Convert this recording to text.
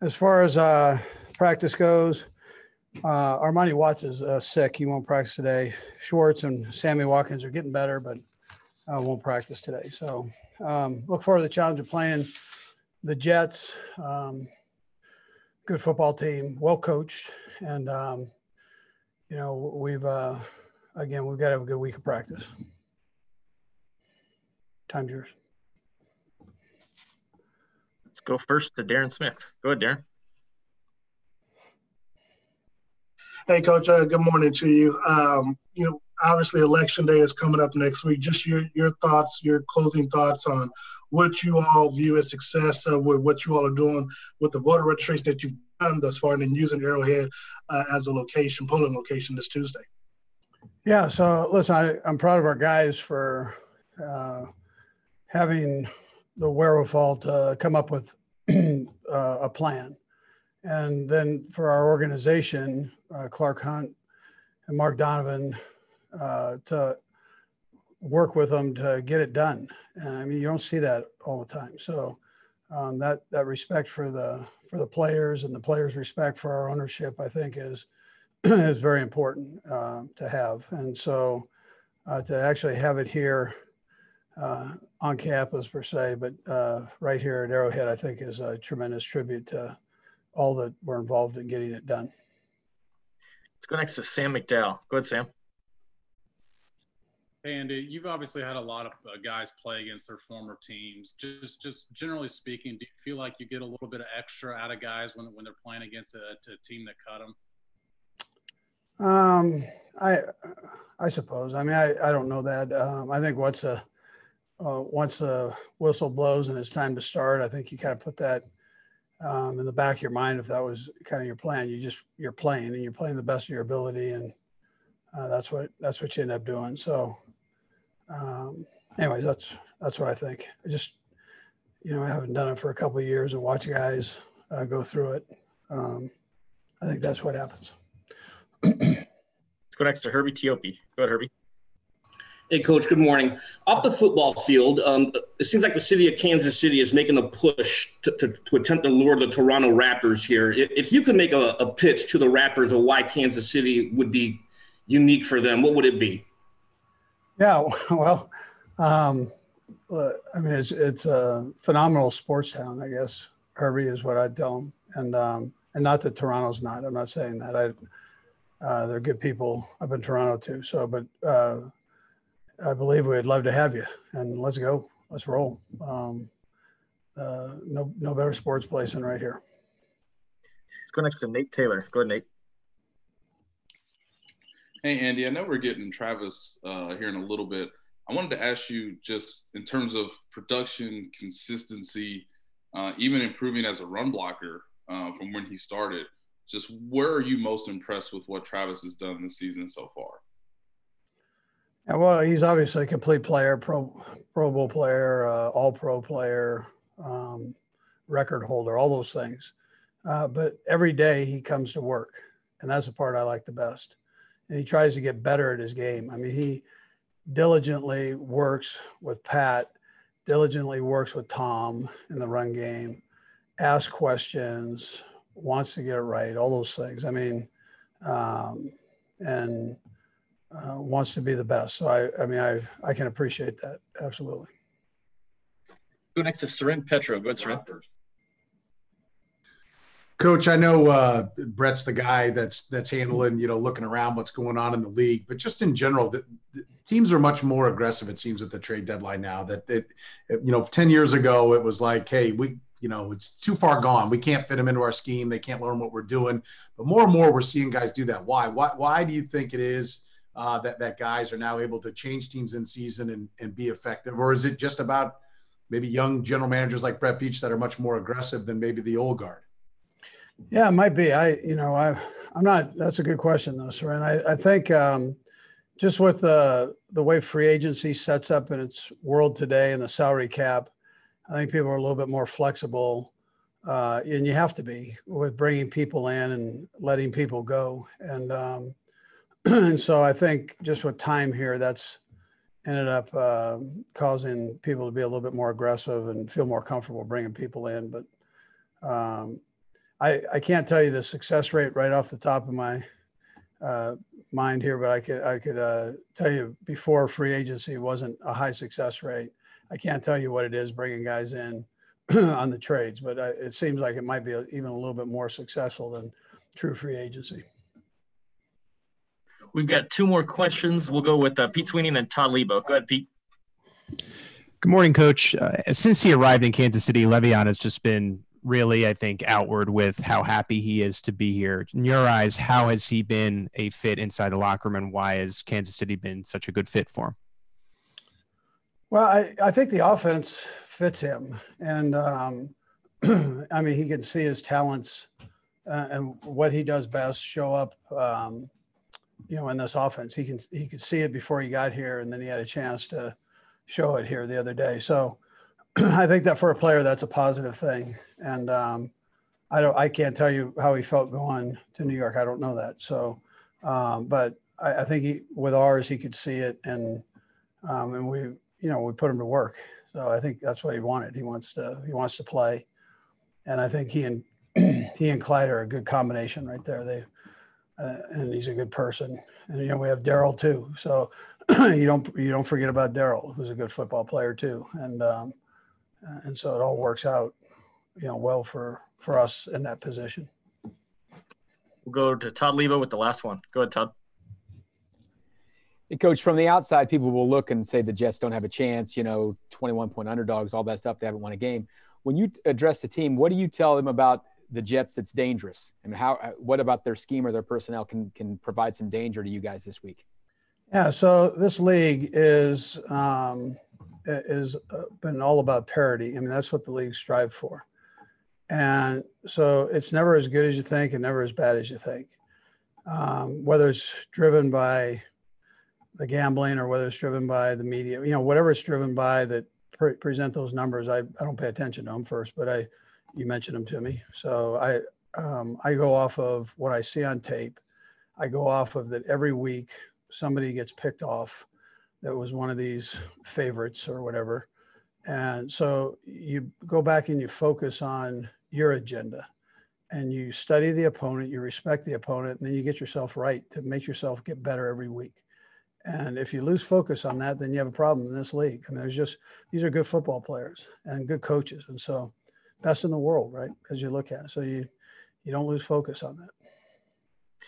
As far as uh, practice goes, uh, Armani Watts is uh, sick. He won't practice today. Schwartz and Sammy Watkins are getting better, but uh, won't practice today. So um, look forward to the challenge of playing the Jets. Um, good football team, well coached, and um, you know we've uh, again we've got to have a good week of practice. Time's yours. Let's go first to Darren Smith. Go ahead, Darren. Hey, Coach. Uh, good morning to you. Um, you know, obviously, Election Day is coming up next week. Just your your thoughts, your closing thoughts on what you all view as success uh, with what you all are doing with the voter registration that you've done thus far, and then using Arrowhead uh, as a location, polling location this Tuesday. Yeah. So listen, I, I'm proud of our guys for uh, having the wherewithal to come up with uh, a plan. And then for our organization, uh, Clark Hunt and Mark Donovan, uh, to work with them to get it done. And I mean, you don't see that all the time. So um, that that respect for the for the players and the players' respect for our ownership, I think, is is very important uh, to have. And so uh, to actually have it here uh, on campus per se, but uh, right here at Arrowhead, I think is a tremendous tribute to all that were involved in getting it done. Let's go next to Sam McDowell. Go ahead, Sam. Hey Andy, you've obviously had a lot of uh, guys play against their former teams. Just, just generally speaking, do you feel like you get a little bit of extra out of guys when, when they're playing against a, a team that cut them? Um, I, I suppose. I mean, I, I don't know that. Um, I think what's a, uh, once the whistle blows and it's time to start, I think you kind of put that um, in the back of your mind. If that was kind of your plan, you just you're playing and you're playing the best of your ability, and uh, that's what that's what you end up doing. So, um, anyways, that's that's what I think. I just you know I haven't done it for a couple of years and watch guys uh, go through it. Um, I think that's what happens. Let's go next to Herbie Teope. Go ahead, Herbie. Hey, Coach. Good morning. Off the football field, um, it seems like the city of Kansas City is making a push to, to, to attempt to lure the Toronto Raptors here. If you could make a, a, pitch to the Raptors of why Kansas City would be unique for them, what would it be? Yeah, well, um, I mean, it's it's a phenomenal sports town. I guess Herbie is what I'd tell them, and um, and not that Toronto's not. I'm not saying that. I uh, they're good people up in Toronto too. So, but uh, I believe we'd love to have you, and let's go. Let's roll. Um, uh, no, no better sports place than right here. Let's go next to Nate Taylor. Go ahead, Nate. Hey, Andy. I know we're getting Travis uh, here in a little bit. I wanted to ask you just in terms of production, consistency, uh, even improving as a run blocker uh, from when he started. Just where are you most impressed with what Travis has done this season so far? Yeah, well, he's obviously a complete player, pro Pro Bowl player, uh, All Pro player, um, record holder, all those things. Uh, but every day he comes to work, and that's the part I like the best. And he tries to get better at his game. I mean, he diligently works with Pat, diligently works with Tom in the run game, asks questions, wants to get it right, all those things. I mean, um, and uh, wants to be the best. So I, I mean, I, I can appreciate that. Absolutely. Go next to Soren Petro. Go ahead, Soren. Coach, I know uh, Brett's the guy that's that's handling, you know, looking around what's going on in the league, but just in general, the, the teams are much more aggressive. It seems at the trade deadline now. That it, it, you know, ten years ago it was like, hey, we, you know, it's too far gone. We can't fit them into our scheme. They can't learn what we're doing. But more and more, we're seeing guys do that. Why? Why? Why do you think it is? Uh, that that guys are now able to change teams in season and, and be effective, or is it just about maybe young general managers like Brett Veach that are much more aggressive than maybe the old guard? Yeah, it might be. I you know I I'm not. That's a good question though, sir. And I I think um, just with the the way free agency sets up in its world today and the salary cap, I think people are a little bit more flexible. Uh, and you have to be with bringing people in and letting people go. And um, and so I think just with time here, that's ended up uh, causing people to be a little bit more aggressive and feel more comfortable bringing people in. But um, I, I can't tell you the success rate right off the top of my uh, mind here, but I could I could uh, tell you before free agency wasn't a high success rate. I can't tell you what it is bringing guys in on the trades, but uh, it seems like it might be even a little bit more successful than true free agency. We've got two more questions. We'll go with uh, Pete Sweeney and then Todd Lebo. Go ahead, Pete. Good morning, Coach. Uh, since he arrived in Kansas City, Le'Veon has just been really, I think, outward with how happy he is to be here. In your eyes, how has he been a fit inside the locker room, and why has Kansas City been such a good fit for him? Well, I, I think the offense fits him, and um, I mean he can see his talents uh, and what he does best show up. Um, you know, in this offense, he can he could see it before he got here, and then he had a chance to show it here the other day. So I think that for a player, that's a positive thing. And um, I don't, I can't tell you how he felt going to New York. I don't know that. So, um, but I, I, think he, with ours, he could see it, and um, and we, you know, we put him to work. So I think that's what he wanted. He wants to, he wants to play, and I think he and he and Clyde are a good combination right there. They, uh, and he's a good person. And you know, we have Darrel too. So you don't you don't forget about Darrel, who's a good football player too. And um, and so it all works out, you know, well for for us in that position. We'll go to Todd Lebo with the last one. Go ahead, Todd. Hey, Coach, from the outside, people will look and say the Jets don't have a chance. You know, 21 point underdogs, all that stuff. They haven't won a game. When you address the team, what do you tell them about the Jets that's dangerous? I mean, how? What about their scheme or their personnel can can provide some danger to you guys this week? Yeah. So this league is um, is uh, been all about parity. I mean, that's what the league strive for. And so it's never as good as you think and never as bad as you think. Um, whether it's driven by the gambling or whether it's driven by the media, you know, whatever it's driven by that pre- present those numbers, I, I don't pay attention to them first, but I, you mentioned them to me. So I, um, I go off of what I see on tape. I go off of that every week somebody gets picked off that was one of these favorites or whatever. And so you go back and you focus on your agenda and you study the opponent, you respect the opponent, and then you get yourself right to make yourself get better every week. And if you lose focus on that, then you have a problem in this league. I mean, there's just these are good football players and good coaches, and so best in the world, right? As you look at it, so you you don't lose focus on that.